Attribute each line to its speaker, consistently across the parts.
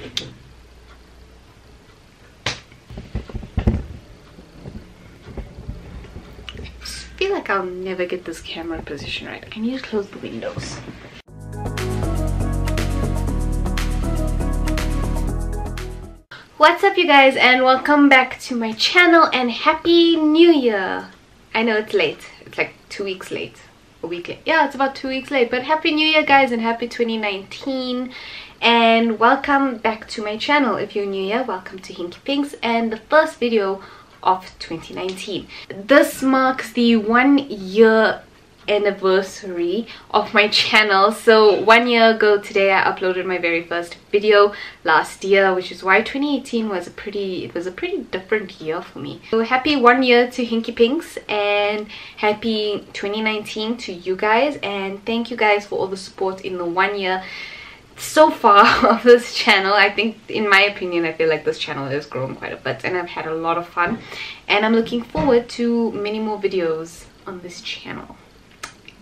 Speaker 1: I feel like I'll never get this camera position right. Need to close the windows. What's up you guys and welcome back to my channel and happy new year. I know it's late. It's like two weeks late. A week late. Yeah, it's about two weeks late. But happy new year guys and happy 2019 and welcome back to my channel. If you're new here, welcome to Hinky Pinks and the first video of 2019. This marks the one year anniversary of my channel so one year ago today I uploaded my very first video last year which is why 2018 was a pretty it was a pretty different year for me so happy one year to Hinky Pinks and happy 2019 to you guys and thank you guys for all the support in the one year so far of this channel i think in my opinion i feel like this channel has grown quite a bit and i've had a lot of fun. And i'm looking forward to many more videos on this channel.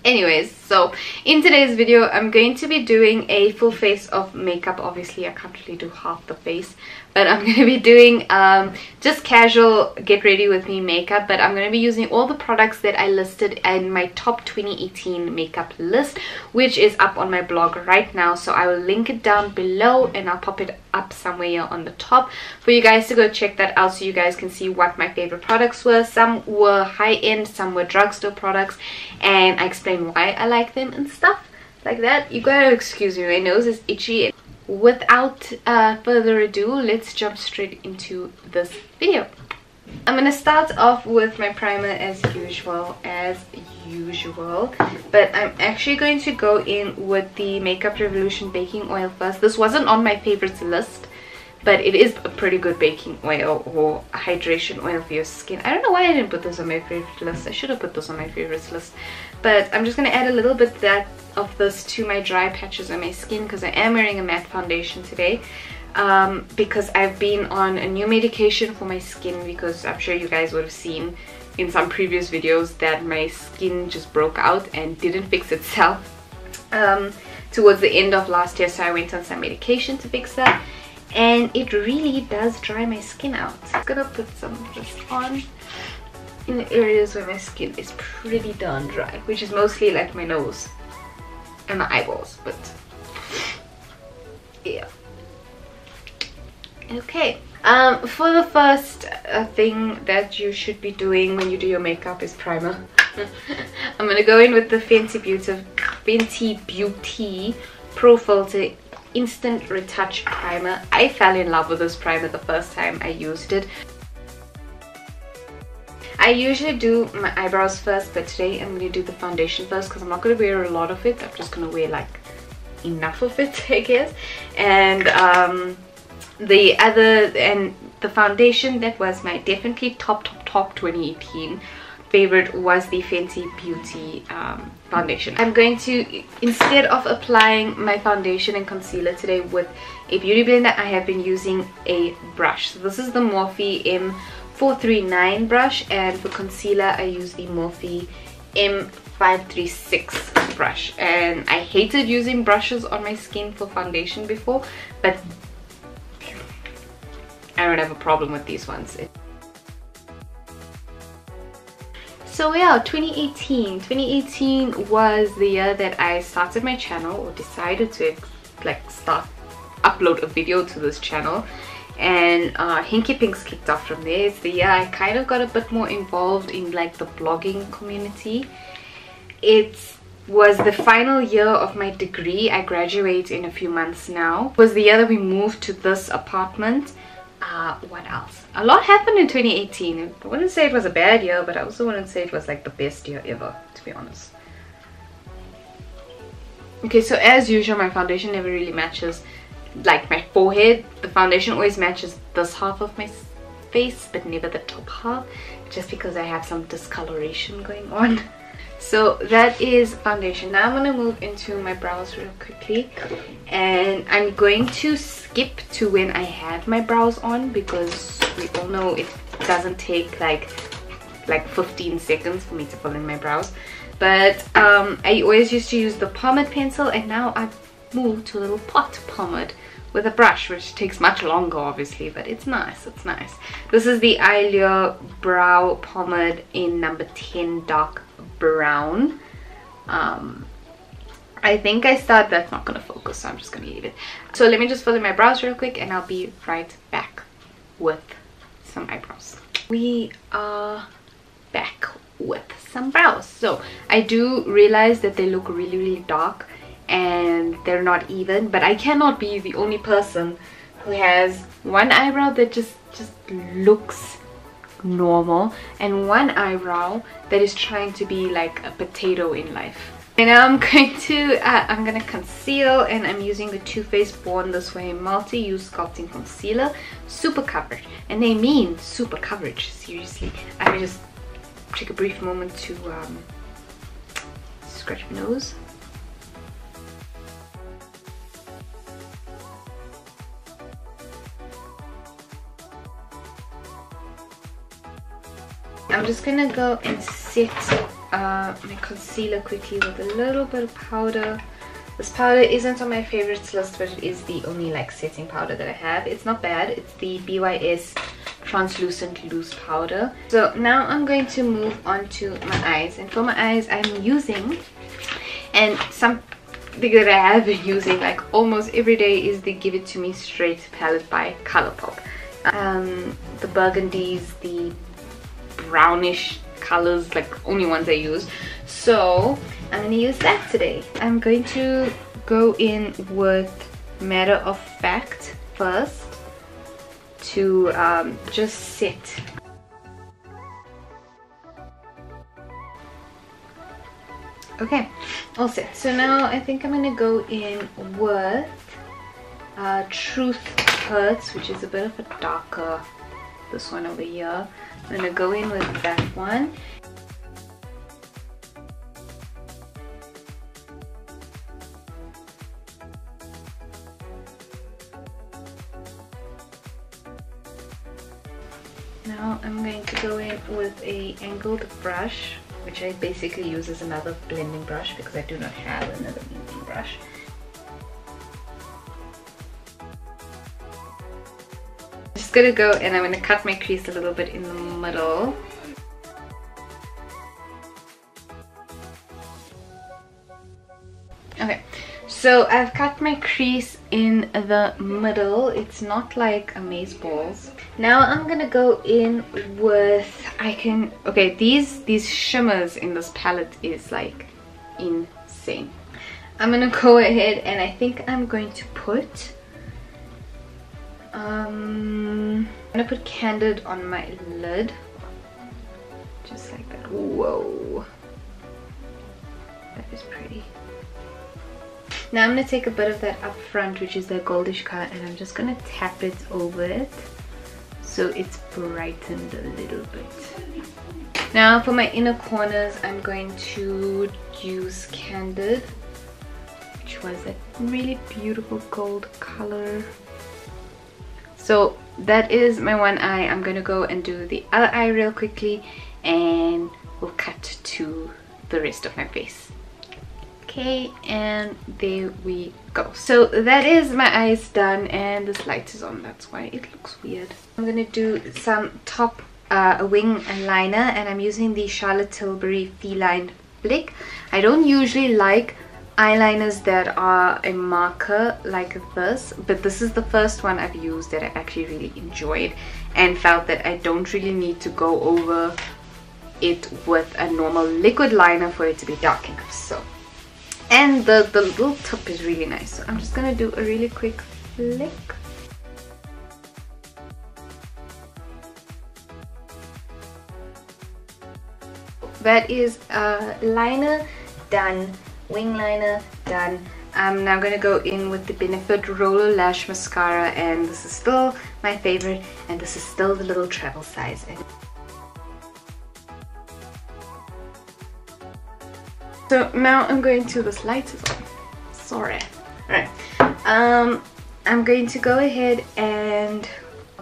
Speaker 1: Anyways so in today's video i'm going to be doing a full face of makeup. Obviously i can't really do half the face but i'm going to be doing um, just casual get ready with me makeup but i'm going to be using all the products that i listed in my top 2018 makeup list which is up on my blog right now. So i will link it down below and i'll pop it up somewhere on the top for you guys to go check that out so you guys can see what my favorite products were. Some were high-end some were drugstore products and i explain why i like them and stuff like that. You gotta excuse me my nose is itchy without uh, further ado let's jump straight into this video. I'm gonna start off with my primer as usual as usual but I'm actually going to go in with the Makeup Revolution baking oil first. This wasn't on my favorites list but it is a pretty good baking oil or hydration oil for your skin. I don't know why I didn't put this on my favorite list. I should have put this on my favorites list but I'm just gonna add a little bit that of this to my dry patches on my skin because I am wearing a matte foundation today um, because I've been on a new medication for my skin because I'm sure you guys would have seen in some previous videos that my skin just broke out and didn't fix itself um, towards the end of last year so I went on some medication to fix that and it really does dry my skin out. I'm gonna put some of this on in the areas where my skin is pretty darn dry which is mostly like my nose and the eyeballs but yeah okay um, for the first uh, thing that you should be doing when you do your makeup is primer I'm gonna go in with the Fenty Beauty, Fenty Beauty Pro Filt'r Instant Retouch Primer. I fell in love with this primer the first time I used it. I usually do my eyebrows first but today I'm going to do the foundation first because I'm not going to wear a lot of it. I'm just going to wear like enough of it I guess. And um, the other and the foundation that was my definitely top top top 2018 favorite was the Fenty Beauty um, foundation. I'm going to, instead of applying my foundation and concealer today with a beauty blender, I have been using a brush. So this is the Morphe M439 brush and for concealer I use the Morphe M536 brush and I hated using brushes on my skin for foundation before but I don't have a problem with these ones. So yeah, 2018. 2018 was the year that I started my channel or decided to like start upload a video to this channel and uh, Hinky Pinks kicked off from there. so yeah I kind of got a bit more involved in like the blogging community. It was the final year of my degree. I graduate in a few months now. It was the year that we moved to this apartment uh, what else? A lot happened in 2018. I wouldn't say it was a bad year, but I also wouldn't say it was like the best year ever, to be honest. Okay, so as usual, my foundation never really matches like my forehead. The foundation always matches this half of my face, but never the top half, just because I have some discoloration going on. So that is foundation. Now I'm to move into my brows real quickly. And I'm going to skip to when I had my brows on because we all know it doesn't take like like 15 seconds for me to fill in my brows. But um, I always used to use the pomade pencil and now I've moved to a little pot pomade with a brush which takes much longer obviously but it's nice it's nice. This is the Eyelure brow pomade in number 10 dark brown. Um, I think I start that's not gonna focus so I'm just gonna leave it. So let me just fill in my brows real quick and I'll be right back with some eyebrows. We are back with some brows. So I do realize that they look really really dark and they're not even but I cannot be the only person who has one eyebrow that just just looks normal and one eyebrow that is trying to be like a potato in life. And now I'm going to uh, I'm gonna conceal and I'm using the Too Faced Born This Way multi-use sculpting concealer super coverage and they mean super coverage seriously. I just take a brief moment to um, scratch my nose I'm just gonna go and set uh, my concealer quickly with a little bit of powder. This powder isn't on my favorites list, but it is the only like setting powder that I have. It's not bad. It's the BYS translucent loose powder. So now I'm going to move on to my eyes. And for my eyes, I'm using, and something that I have been using like almost every day is the Give It To Me Straight palette by Colourpop. Um, the burgundies, the brownish colors like only ones I use. So I'm gonna use that today. I'm going to go in with matter of fact first to um, just sit. Okay all set. So now I think I'm gonna go in with uh, Truth Hurts which is a bit of a darker this one over here I'm gonna go in with that one Now I'm going to go in with a angled brush which I basically use as another blending brush because I do not have another blending brush. Gonna go and I'm gonna cut my crease a little bit in the middle. Okay, so I've cut my crease in the middle. It's not like amaze balls. Now I'm gonna go in with, I can, okay, these, these shimmers in this palette is like insane. I'm gonna go ahead and I think I'm going to put um, I'm gonna put Candid on my lid. Just like that. Whoa. That is pretty. Now I'm gonna take a bit of that up front, which is the goldish color, and I'm just gonna tap it over it so it's brightened a little bit. Now for my inner corners, I'm going to use Candid, which was a really beautiful gold color so that is my one eye. I'm gonna go and do the other eye real quickly and we'll cut to the rest of my face. Okay and there we go. So that is my eyes done and this light is on. That's why it looks weird. I'm gonna do some top uh, wing and liner and i'm using the charlotte tilbury feline flick. I don't usually like eyeliners that are a marker like this but this is the first one I've used that I actually really enjoyed and felt that I don't really need to go over it with a normal liquid liner for it to be dark enough so. And the the little tip is really nice so I'm just gonna do a really quick flick. That is a liner done wing liner done I'm now going to go in with the Benefit Roller Lash Mascara and this is still my favorite and this is still the little travel size. So now I'm going to, this light is on, sorry. Alright, um, I'm going to go ahead and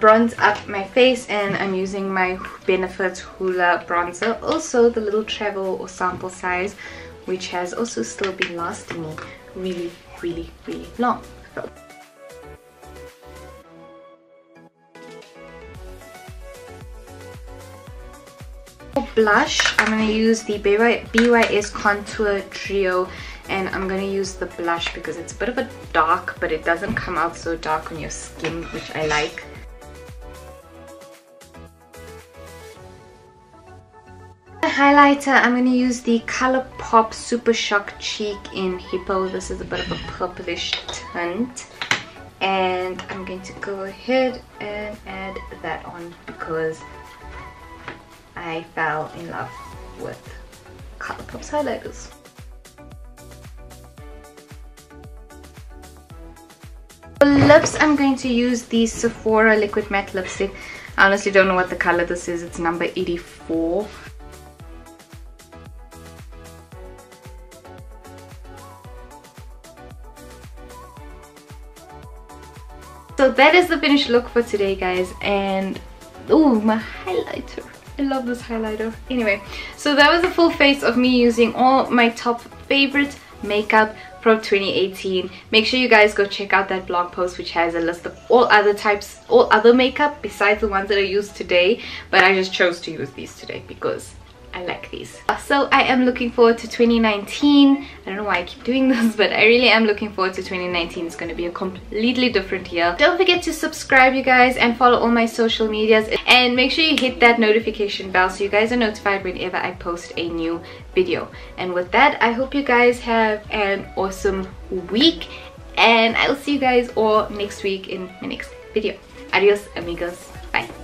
Speaker 1: bronze up my face and I'm using my Benefit Hoola bronzer, also the little travel or sample size which has also still been lasting me really, really, really long. For blush, I'm going to use the BY BYS Contour Trio and I'm going to use the blush because it's a bit of a dark but it doesn't come out so dark on your skin which I like. Highlighter I'm going to use the Colourpop Super Shock Cheek in Hippo. This is a bit of a purplish tint and I'm going to go ahead and add that on because I fell in love with Colourpop's highlighters. For lips I'm going to use the Sephora Liquid Matte Lipstick. I honestly don't know what the color this is. It's number 84. That is the finished look for today guys and oh my highlighter. I love this highlighter. Anyway so that was the full face of me using all my top favorite makeup from 2018 make sure you guys go check out that blog post which has a list of all other types all other makeup besides the ones that I used today but I just chose to use these today because I like these. So I am looking forward to 2019. I don't know why I keep doing this, but I really am looking forward to 2019. It's going to be a completely different year. Don't forget to subscribe, you guys, and follow all my social medias. And make sure you hit that notification bell so you guys are notified whenever I post a new video. And with that, I hope you guys have an awesome week. And I will see you guys all next week in my next video. Adios, amigos. Bye.